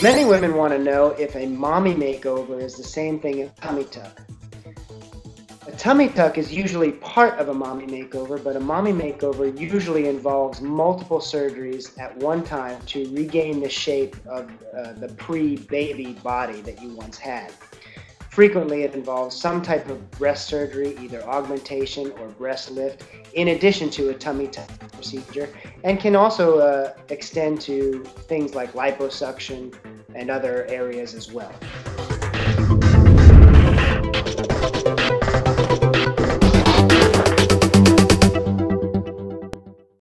Many women want to know if a mommy makeover is the same thing as tummy tuck. A tummy tuck is usually part of a mommy makeover, but a mommy makeover usually involves multiple surgeries at one time to regain the shape of uh, the pre-baby body that you once had. Frequently, it involves some type of breast surgery, either augmentation or breast lift, in addition to a tummy tuck procedure, and can also uh, extend to things like liposuction and other areas as well.